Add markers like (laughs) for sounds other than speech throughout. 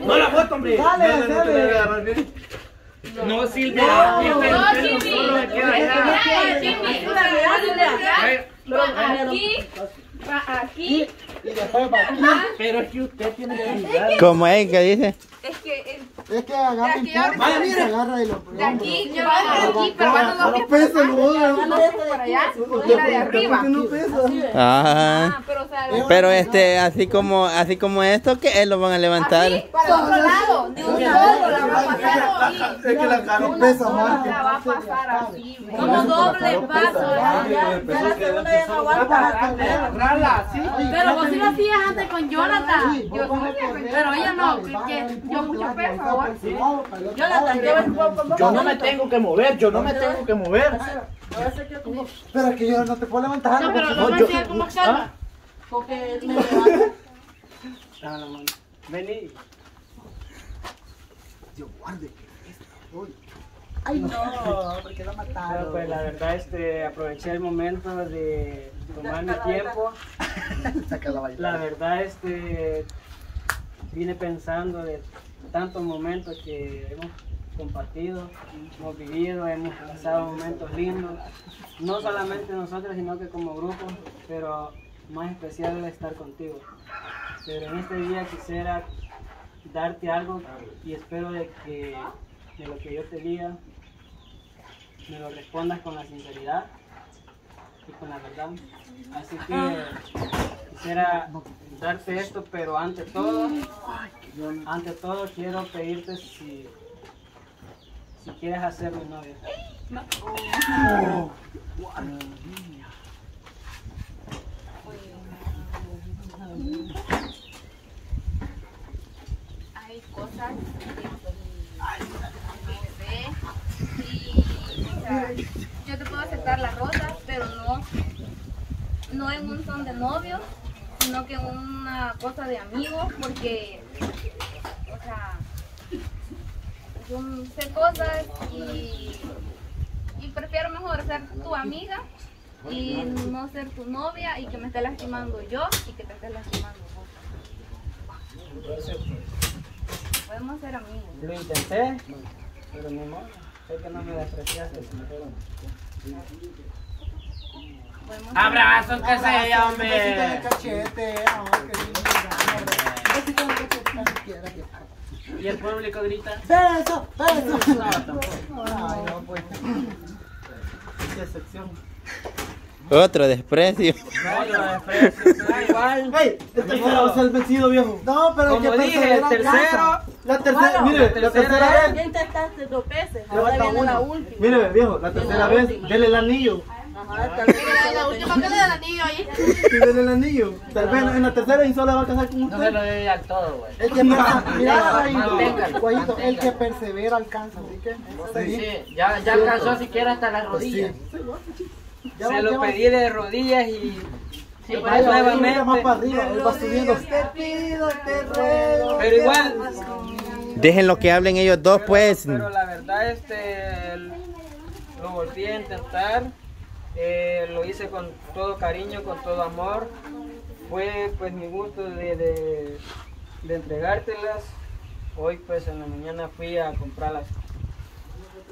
No la foto, hombre. Dale, No, dale. Silvia. No, Silvia, solo me queda allá. Aquí, va aquí. Pero es que usted tiene que ayudar. Como es que dice. Es que el- Es que agarra De aquí impulso, ahora- se agarra y lo de aquí, yo va de aquí, pero van los Pero pies pesa, no, no. para allá, y la de arriba. no pesa. Ajá. Ah, pero o sea, Pero este, así como, así como esto, que él lo van a levantar. así, para otro lado, de un lado la va a pasar así. Es que la cara pesa más. La va a pasar así. Como doble paso. Ya, la segunda ya no aguanta. Sí. Pero vos sí lo hacías antes con Jonathan. Sí, a correr. Pero ella no, que, que yo mucho peso el otro Jonathan, lleva el Yo no me tengo que mover, yo no me tengo que mover. Pero es que yo no te puedo levantar. No, pero No, no me yo- hacía como ¿Ah? Porque me levanta. Ah, mano. Vení. Yo guarde. Uy. Ay, no, porque la Pero mataron. pues la verdad este aproveché el momento de tomar mi tiempo. La verdad este vine pensando de tantos momentos que hemos compartido, hemos vivido, hemos pasado momentos lindos, no solamente nosotros sino que como grupo, pero más especial es estar contigo. Pero en este día quisiera darte algo y espero de que de lo que yo te diga me lo respondas con la sinceridad y con la verdad. Así que quisiera darte esto, pero ante todo, ante todo quiero pedirte si, si quieres hacer mi novia. hay cosas que no yo te puedo aceptar las rosas pero no no en un son de novios sino que una cosa de amigos porque o sea yo sé cosas y prefiero mejor ser tu amiga y no ser tu novia y que me esté lastimando yo y que te esté lastimando vos podemos ser amigos Lo intenté, pero ni modo. Sé que no me despreciaste. Podemos Abrazo, que sea, Besito en el hombre. cachete. qué lindo. Besito el cachete, Y el público grita. Beso, beso. No, tampoco. Ay, no, pues. Decepción. Otro desprecio. Lo desprecio. Da igual. ¡Ey! El tercero va a ser el vencido, viejo. No, pero Como que dije, el tercero. La tercera, Bueno, mire, la la tercera tercera vez. Ya intentaste dos veces. Ahora viene la última. Mire, viejo, la tercera vez, dele el anillo. Ajá, tal vez la última que le da el anillo ahí. Y dele el anillo. Tal vez en la tercera y solo va a casar con No se usted. lo dé al todo, güey. El que persevera, mira, Guayito, el que persevera alcanza, así que Sí, sí, ya, ya alcanzó siquiera hasta las rodillas. Ya Se lo pedí de rodillas y Sí, pues, Vaya, nuevamente. mira más para arriba, él va subiendo. Te pido, te ruego. Pero igual, Déjenlo que hablen ellos dos, pues. pero la verdad este lo volví a intentar. Eh, lo hice con todo cariño, con todo amor. Fue pues mi gusto de, de, entregártelas. Hoy pues en la mañana fui a comprarlas.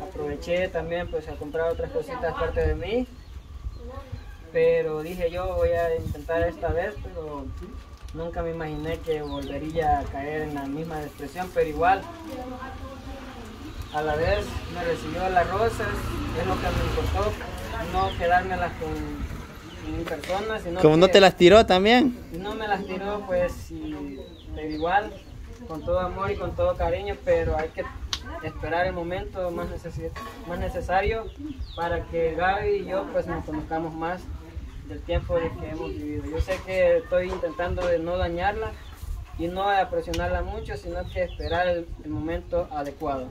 Aproveché también pues a comprar otras cositas aparte de mí. Pero dije yo voy a intentar esta vez, pero nunca me imaginé que volvería a caer en la misma depresión, pero igual a la vez me recibió las rosas, es lo que me importó, no quedármelas con mi persona, sino Como no te las tiró también. si no me las tiró, pues sí, pero igual, con todo amor y con todo cariño, pero hay que esperar el momento más, necesi- más necesario para que Gaby y yo pues nos conozcamos más del tiempo de que hemos vivido. Yo sé que estoy intentando de no dañarla y no presionarla mucho, sino que esperar el, el momento adecuado.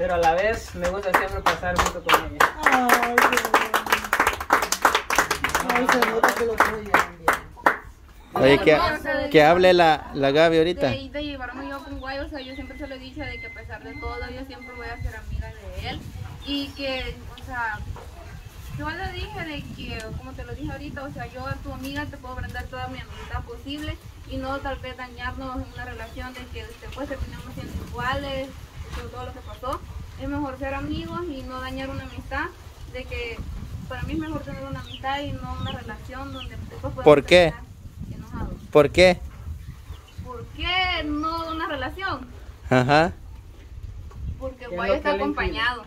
Pero a la vez me gusta siempre pasar mucho con ella. Ay, qué Ay, se nota que lo bien. Oye, que, que hable la, la Gaby ahorita. De, de llevarme yo con Guay, o sea, yo siempre se lo he dicho de que a pesar de todo, yo siempre voy a ser amiga de él y que, o sea, Yo le dije de que, como te lo dije ahorita, o sea, yo a tu amiga te puedo brindar toda mi amistad posible y no tal vez dañarnos en una relación de que después terminamos siendo iguales, por todo lo que pasó. Es mejor ser amigos y no dañar una amistad, de que para mí es mejor tener una amistad y no una relación donde después ¿Por qué? enojados. ¿Por qué? ¿Por qué no una relación? Ajá. Porque ¿Qué es Guayo está acompañado.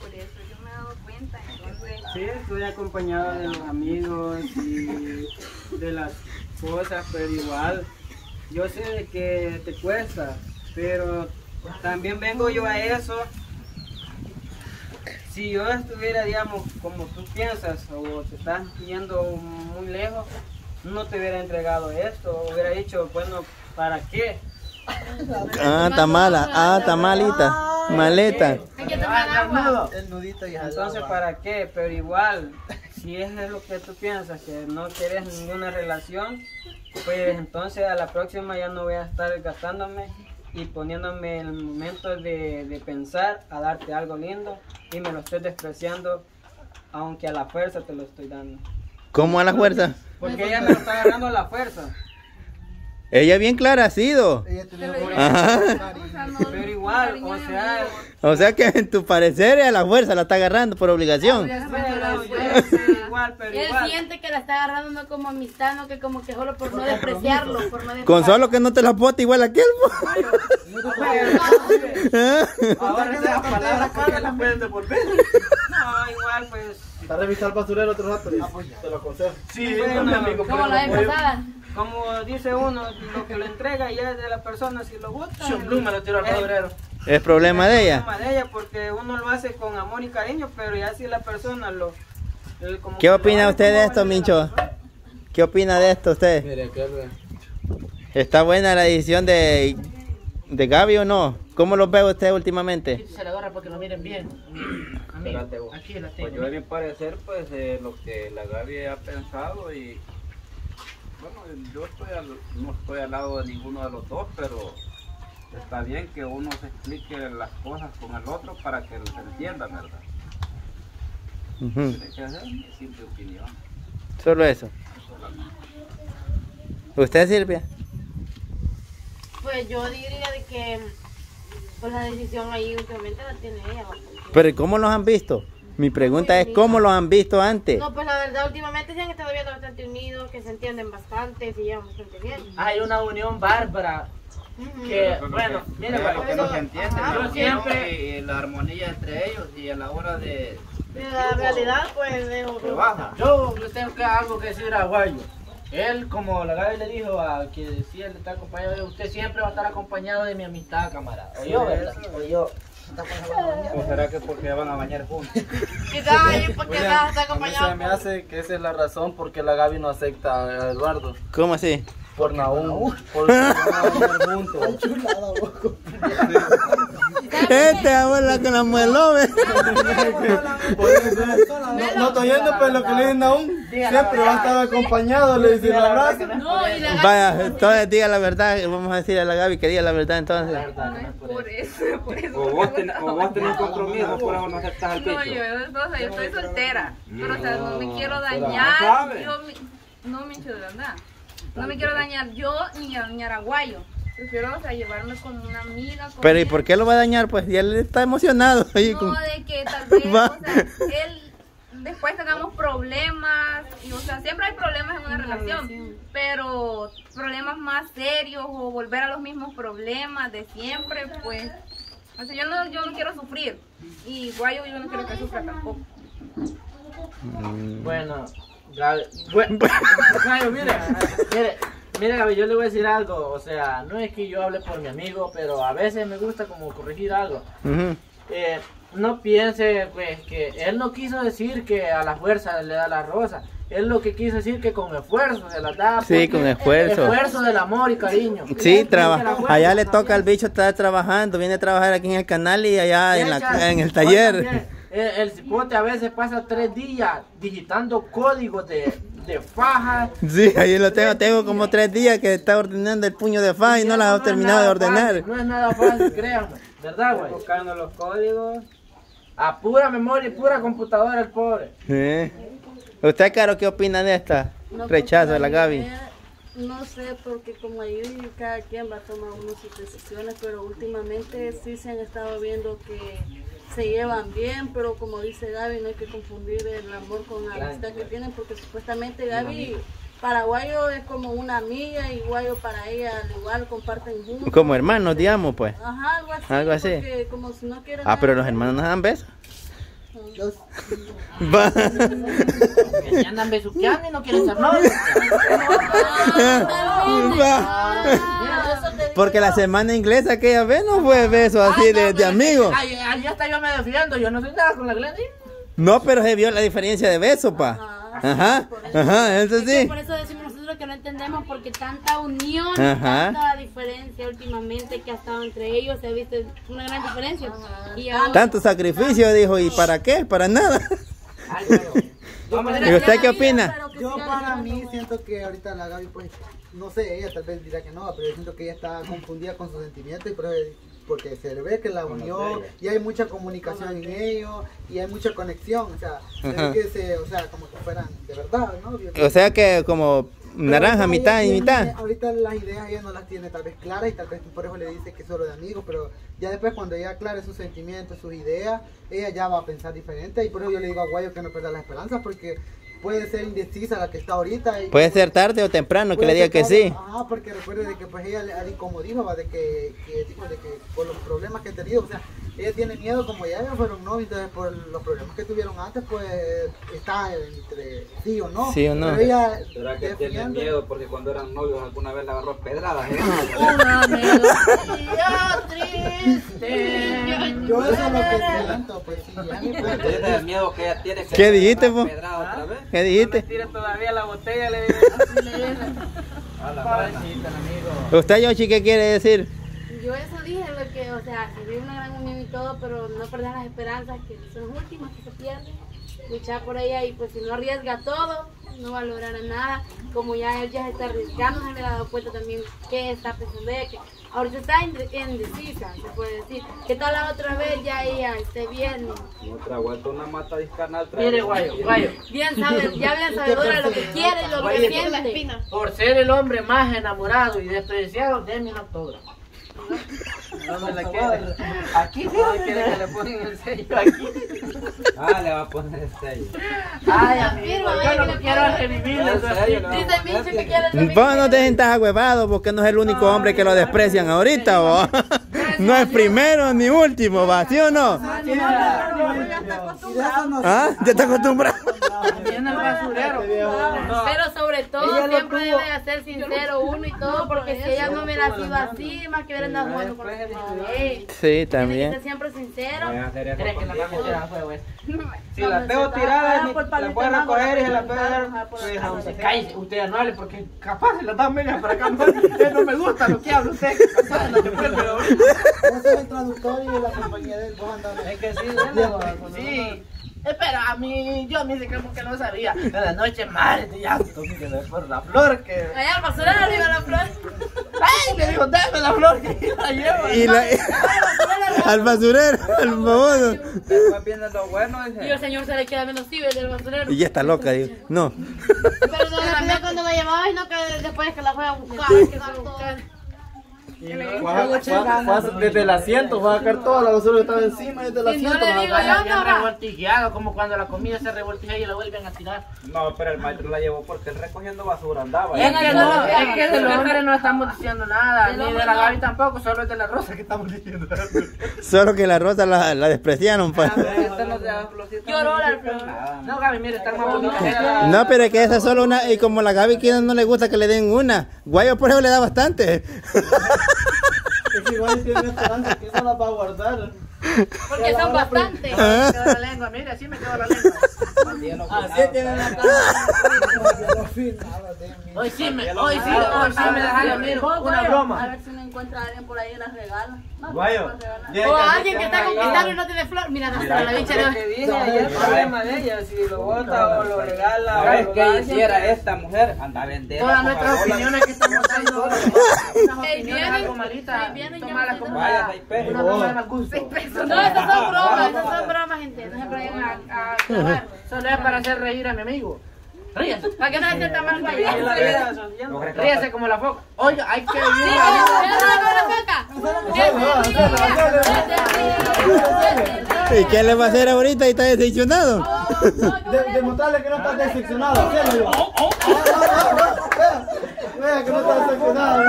Por eso yo me he dado cuenta, entonces... Sí, estoy acompañado de los amigos y de las cosas, pero igual, yo sé de que te cuesta, pero también vengo yo a eso. Si yo estuviera, digamos, como tú piensas, o te estás yendo muy lejos, no te hubiera entregado esto, hubiera dicho, bueno, ¿para qué? Ah, está mala. Ah, está malita. Maleta. Hay que tomar agua. El nudito y Entonces, ¿para qué? Pero igual, si es lo que tú piensas, que no quieres ninguna relación, pues entonces a la próxima ya no voy a estar gastándome y poniéndome el momento de, de pensar a darte algo lindo y me lo estoy despreciando, aunque a la fuerza te lo estoy dando. ¿Cómo a la fuerza? Porque ella me lo está agarrando a la fuerza. Ella bien clara ha sido. Ella Ajá. Pero igual, o sea. O sea que en tu parecer a la fuerza la está agarrando por obligación. Él siente que la está agarrando no como amistad, no que como que solo por no despreciarlo, por no Con solo que no te la bote igual aquel. Ahora esas palabras, ¿por qué las pueden devolver? No, igual, pues Está revisar el basurero otro rato, te lo aconsejo. Sí, Bueno, mi amigo. Como la vez pasada. Como dice uno, lo que lo entrega ya es de la persona, si lo gusta. Blue me lo tiró al es basurero. Es problema de ella. problema de ella, porque uno lo hace con amor y cariño, pero ya si la persona lo... el- como ¿Qué lo opina hace usted de esto, Mincho? ¿Qué opina de esto usted? Mire, ¿Está buena la decisión de, de Gaby o no? ¿Cómo lo ve usted últimamente? Se la agarra porque lo miren bien. Vos. aquí la Pues tengo. yo a mi parecer, pues eh, lo que la Gaby ha pensado y bueno, yo estoy al- no estoy al lado de ninguno de los dos, pero está bien que uno se explique las cosas con el otro para que se entienda, ¿verdad? Ujú, Tiene que hacer mi simple opinión. Solo eso. ¿Usted, Silvia? Pues yo diría de que pues la decisión ahí últimamente la tiene ella. bastante. Pero ¿y ¿cómo los han visto? Mi pregunta es ¿cómo los han visto antes? No, pues la verdad últimamente se han estado viendo bastante unidos, que se entienden bastante, se llevan bastante bien. Hay una unión bárbara que, bueno, lo que no se entiende Yo ¿no? siempre- la armonía entre ellos y a la hora de, la realidad pues de baja. yo le tengo que algo que decir a Guayo. Él, como la Gaby le dijo a que decía, él está acompañado de usted, siempre va a estar acompañado de mi amistad, camarada. O yo, ¿verdad? O. ¿O será que porque van a bañar juntos? Quizás porque está A mí se acompañado me por- hace que esa es la razón por qué la Gaby no acepta a Eduardo. ¿Cómo así? Por Naúm. Porque van a bañar juntos. Este abuela con la. Por eso, No, no estoy yendo, pero lo que le dicen Naúm, siempre va a estar acompañado, le dicen la abrazo. No, y la Vaya, entonces diga la verdad. Vamos a decirle a la Gaby que diga la verdad entonces. No es por eso, por eso. O vos, ten- o vos tenés compromiso, por eso no aceptas al No, bicho. yo, o sea, yo estoy soltera, pero o sea, no me quiero dañar, yo me- no me echo de verdad, no me quiero dañar yo ni dañar a Guayo, prefiero o sea, llevarme como una amiga. con Pero ¿y él. por qué lo va a dañar? Pues ya él está emocionado. ahí No, con- de que tal vez, (laughs) o sea, él después tengamos problemas, y o sea, siempre hay problemas en una relación, pero problemas más serios o volver a los mismos problemas de siempre, pues, o sea, yo no, yo no quiero sufrir, y Guayo yo no quiero que sufra tampoco. Bueno, Gaby, bueno, (laughs) Gaby, mire, mire, mire Gaby, yo le voy a decir algo, o sea, no es que yo hable por mi amigo, pero a veces me gusta como corregir algo. Eh, no piense pues que él no quiso decir que a la fuerza le da la rosa. Él lo que quiso decir que con esfuerzo se la da. Sí, porque con esfuerzo. Esfuerzo del amor y cariño. Sí, Él traba- dice que la fuerza allá le también. toca al bicho estar trabajando, viene a trabajar aquí en el canal y allá en, la, en el taller. El, el cipote a veces pasa tres días digitando códigos de, de faja. Sí, ahí lo tengo. Tengo como tres días que está ordenando el puño de fa y no la he es terminado de ordenar. fácil, no es nada fácil, créanme. ¿Verdad, güey? Buscando los códigos. A pura memoria y pura computadora el pobre. ¿Usted, Caro, qué opina de esta? No, Rechazo de la Gaby. No sé, porque como ahí cada quien va a tomar uno sus decisiones, pero últimamente sí se han estado viendo que se llevan bien, pero como dice Gaby, no hay que confundir el amor con la amistad que tienen, porque supuestamente Gaby paraguayo es como una amiga y guayo para ella al igual comparten juntos. Como hermanos, digamos, pues. Ajá, algo así. Algo así. Porque como si no quieren Ah, pero los hermanos no dan besos. (laughs) Va. Que se andan besuqueando y no quieren ser novios. (laughs) Porque la semana inglesa aquella vez no fue beso así Ay, no, de, de amigos. Ay, hasta yo me defiendo, yo no soy nada con la Glendy. No, pero se vio la diferencia de beso, pa. Ajá, ajá, eso sí. Por eso decimos nosotros que no entendemos porque tanta unión, Ajá. tanta diferencia últimamente que ha estado entre ellos, se ha visto una gran diferencia. Y ahora, Tanto sacrificio, dijo, ¿y para qué? Para nada. (laughs) ¿Y usted qué opina? Yo para mí siento que ahorita la Gaby pues no sé, ella tal vez dirá que no, pero yo siento que ella está confundida con sus sentimientos y por eso- porque se ve que la unió y hay mucha comunicación en ellos y hay mucha conexión, o sea, se Ajá. ve que se, o sea, como que fueran de verdad, ¿no? O sea que como naranja, mitad y tiene- mitad. Ahorita las ideas ella no las tiene tal vez claras y tal vez por eso le dice que es solo de amigos, pero ya después cuando ella aclare sus sentimientos, sus ideas, ella ya va a pensar diferente y por eso yo le digo a Guayo que no pierda la esperanza porque puede ser indecisa la que está ahorita. Y Puede ser tarde o temprano que le diga que tarde. sí. Ajá, porque recuerde de que pues ella, dijo, va, de que, que de que por los problemas que ha tenido, o sea, ella tiene miedo como ya fueron novios, entonces por los problemas que tuvieron antes, pues está entre sí o no. Sí o no. Pero ella ¿Será que tiene miedo porque cuando eran novios alguna vez le agarró pedradas? eh? una melodía triste. Yo eso es lo que siento, pues sí, ¿Tiene el miedo que ella tiene que ¿Qué dijiste, agarre po? pedrada otra vez? ¿Qué dijiste? Tira todavía la botella, le digo. A la Pobrecita, amigo. ¿Usted, Yoshi, qué quiere decir? yo eso dije, lo que, o sea, se ve una gran unión y todo, pero no perder las esperanzas que son las últimas que se pierden. Luchar por ella y pues si no arriesga todo, no va a lograr nada. Como ya él ya se está arriesgando, se le ha dado cuenta también que está pensando ella, que ahorita está inde- indecisa, se puede decir. Que tal la otra vez ya ella esté bien, Otra vuelta una mata discanal. Mire, guayo, guayo. bien sabe, ya bien sabedora de lo que quiere y lo que siente. Por ser el hombre más enamorado y despreciado, denme un autógrafo. No me la quiere. Aquí sí, No quiere que le pongan el sello aquí. Ah, le va a poner el sello. Ay, amigo, Firma, yo le quiero revivir Dice que quiere Vos no te sientas agüevado porque no es el único hombre que lo desprecian ahorita, vos. No es primero ni último, va, ¿sí o no? ¿Ah? Ya el basurero. Pero sobre todo siempre debe de ser sincero uno y todo, porque si ella no hubiera sido así, más que hubiera andado jugando con. Sí, Tiene que también. ser siempre sincero. Si la tengo tirada, ni- la puedo recoger y se la puedo dar. pues, a usted. Cállese, usted no hable porque capaz se la dan media para acá. No, usted no me gusta lo que habla usted. Capaz no Vos sos el traductor y la compañía de él, vos andás. Es que sí, dale, Sí. Espera, a mí, yo me dice como que no sabía. En la noche, madre, te llamo. Que me por la flor que. Allá al basurero arriba la flor. ¡Ay! Me dijo, dame la flor que la llevo. Y la... (laughs) Al basurero, al baboso. Después viene lo bueno. dice. Y el señor se le queda menos ciber del basurero. Y ya está loca, digo. No. Pero no la cuando la llevaba y no que después que la fue a buscar. Que (laughs) a. Desde el asiento, va a sacar toda la basura que estaba encima desde el Y no asiento. le digo yo, no revoltijado, como cuando la comida se revoltija y la vuelven a tirar. No, pero el maestro la llevó porque él recogiendo basura andaba. Es que, no, no, es que de los hombres no estamos diciendo nada, ni de la. Gaby tampoco, solo es de la Rosa que estamos diciendo. (laughs) Solo que la rosa la, la despreciaron, pues. Lloró la flor. No, Gaby, mire, están más bonitas. No, pero es que esa es solo una. Y como la Gaby no le gusta que le den una. Guayo por eso le da bastante. (laughs) Es igual tiene esperanza que eso la va a guardar. Porque son bastantes. Me la lengua, así me la lengua. Así tiene la cara. de mí. Hoy sí me, hoy sí, hoy sí me dejaron una A broma. ver si uno encuentra a alguien por ahí y las regala. No, Guayo. no O alguien que está ahí, conquistando y no tiene flor. Mira, hasta la bicha dije ayer, el problema de ella, si lo bota o lo regala. o ¿Sabes lo qué a hiciera esta mujer? Anda a vender. Todas nuestras opiniones que estamos dando, malitas, ey, vienen ya tomarlas Vaya, una, seis pesos. una broma de mal gusto. No, esas son bromas, esas son bromas, gente. No se vayan a. Solo es para hacer reír a mi amigo. Ríase, Para que no se sienta mal ríase como la foca. Oiga, hay que vivir Sí, la vida. ¿verdad con la foca? ¿Y qué le va a hacer ahorita y está decepcionado? De- demostrarle que no estás decepcionado. Vea, que no estás decepcionado.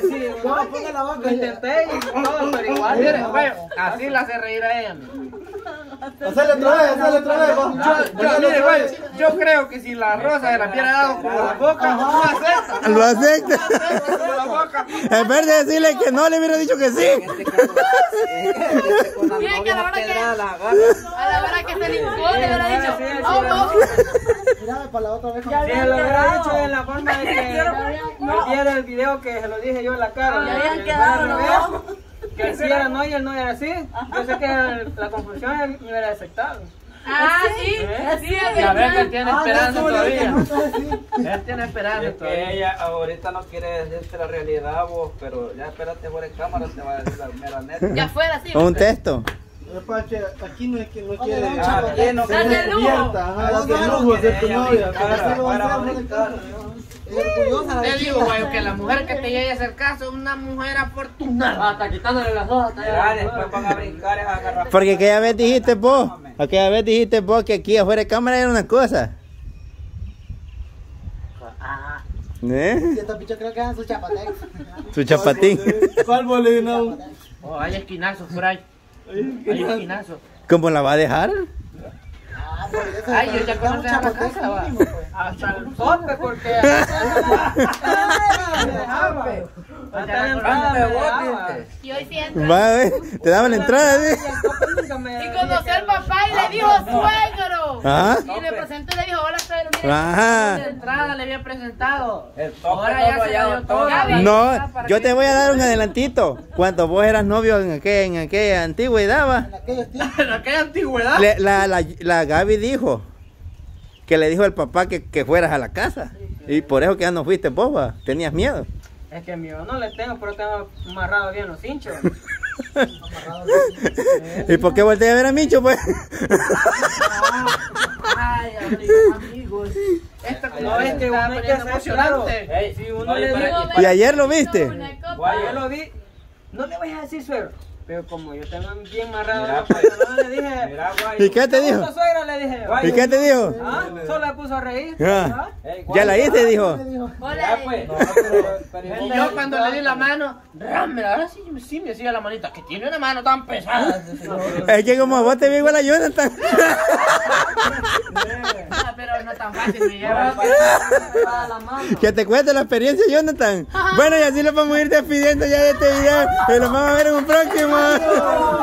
Pues sí, No, no, ponga la boca. lo intenté y todo, pero igual. Mire, güey, así la hace reír a ella. Hacele otra vez, hacele otra vez. Yo, yo, mire, güey, vez. yo creo que si la rosa se la hubiera dado como la boca, no acepta. Lo acepta. La boca. En vez de decirle que no, le hubiera dicho que sí. Bien, que a la hora que, a la hora que se limpió, le hubiera dicho, oh, oh. Mírame para la otra vez. Si se lo hubiera dicho en la forma de que (laughs) el día del video que se lo dije yo en la cara. Ya habían (laughs) que quedado no. Que si era no y él no era así. Yo sé que el- la confusión me hubiera aceptado. Ah, sí, ¿Eh? sí, Ya ves que él tiene Ah, esperanza no, no, todavía. no, no, sí. Él tiene esperanza todavía. ella ahorita no quiere decirte la realidad vos, pero ya espérate fuera de cámara te va a decir la mera neta. Ya fuera, sí. Un texto. Aquí no es que no quiere. Ah, bien, no quiere- lujo. Ah, ser tu novia. Te de digo, güey, que la mujer que te llegue a hacer caso es una mujer afortunada. Hasta quitándole las dos. hasta después van a brincar es agarrar. Porque aquella vez dijiste vos, aquella vez dijiste vos que aquí afuera de cámara era una cosa. ¿Eh? Y esta picha creo que es su chapatex. Su chapatín. (laughs) ¿Cuál bolino? Oh, hay esquinazos por ahí. Hay esquinazos. ¿Cómo la va a dejar? Ah. Ay, yo ya un a la casa, va. pues. Hasta el Tope porque. (laughs) La. Y hoy sí entra. Va, eh, te daban la entrada, ¿sí? Y conoció al papá y le dijo suegro. Ajá. Y le presentó y le dijo, hola suegro, de Ajá. entrada le había presentado. Ahora no ya todo. No, yo te voy a dar un adelantito. Cuando vos eras novio en aquella, en aquella antigüedad, va, (laughs) En aquella antigüedad. le- la, la, la Gaby dijo que le dijo al papá que, que fueras a la casa. Y por eso que ya no fuiste va. Tenías miedo. Es que mío no le tengo, pero tengo amarrado bien los hinchos. (laughs) ¿Y por qué volteé a ver a Micho, pues? Ay, amigos. Esto como No es que uno hay que emocionante. Si uno le aquí. ¿Y ayer lo viste? yo lo vi, no le voy a decir suegro. Pero como yo tengo bien amarrado Mira, los le dije. Mira. ¿Y qué te dijo? "¿Gusto, suegra? Le dije. Guayo. ¿Y qué te dijo? Ah, solo le puso a reír. Ah. ¿Ah? Ey, ¿Ya la viste? Dijo. Mira, pues. No, pero- pero- Y yo cuando le di la mano, rámela, ahora sí, sí me hacía la manita, que tiene una mano tan pesada. (laughs) Es que como vos te vi igual a Jonathan. (laughs) Ah, pero no tan fácil me lleva. Que te cuente la experiencia, Jonathan. Bueno, y así lo vamos a ir despidiendo ya de este video. Y lo vamos a ver en un próximo. mano.